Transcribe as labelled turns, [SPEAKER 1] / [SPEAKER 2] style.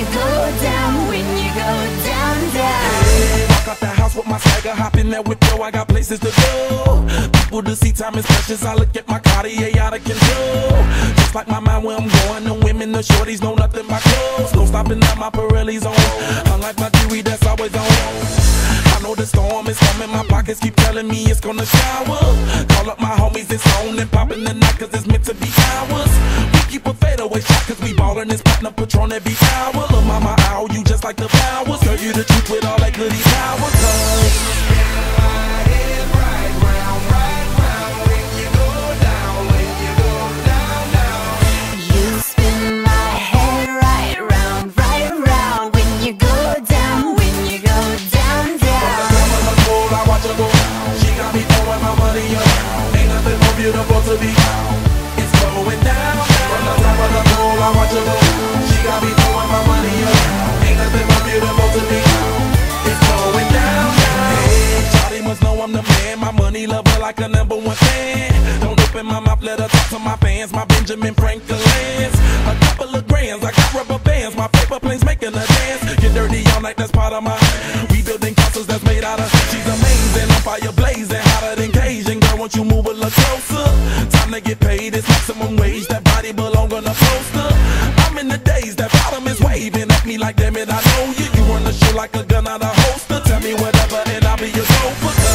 [SPEAKER 1] you go down, when you go down,
[SPEAKER 2] down. I got the house with my swagger, hop in that whip, yo. I got places to go. People to see, time is precious. I look at my Cartier out of control. Just like my mind where I'm going. The women, the shorties know nothing but clothes. No stopping at my Pirelli's on. Unlike my jewelry that's always on know the storm is coming. My pockets keep telling me it's gonna shower. Call up my homies, it's on and popping the night, cause it's meant to be ours. Keep a fadeaway shot, cause we ballin' this platinum patron every hour. Look, mama, ow, you just like the flowers. Girl, you the truth with all that goody power, cause.
[SPEAKER 1] You spin my head right round, right round when you go down, when you go down, down.
[SPEAKER 2] Come on, cool, I watch her go. She got me throwing my money up. Ain't nothing more beautiful to be. It's going down. From the top of I watch her go. She got me throwing my money. Ain't nothing beautiful to be. It's going know I'm the man. My money lover like a number one fan. Don't open my mouth, let her talk to my fans. My Benjamin Franklin's. A couple of grands, I got rubber bands. My paper planes making a dance. Get dirty all night, that's part of my. We building castles that's made out of. She's amazing, I'm fire blazing, hotter than Cajun. Girl, won't you move a little closer? Time to get paid, it's maximum wage. That body belong ladies, that bottom is waving at me like, damn it, I know you. You run the show like a gun out of holster. Tell me whatever, and I'll be your sofa.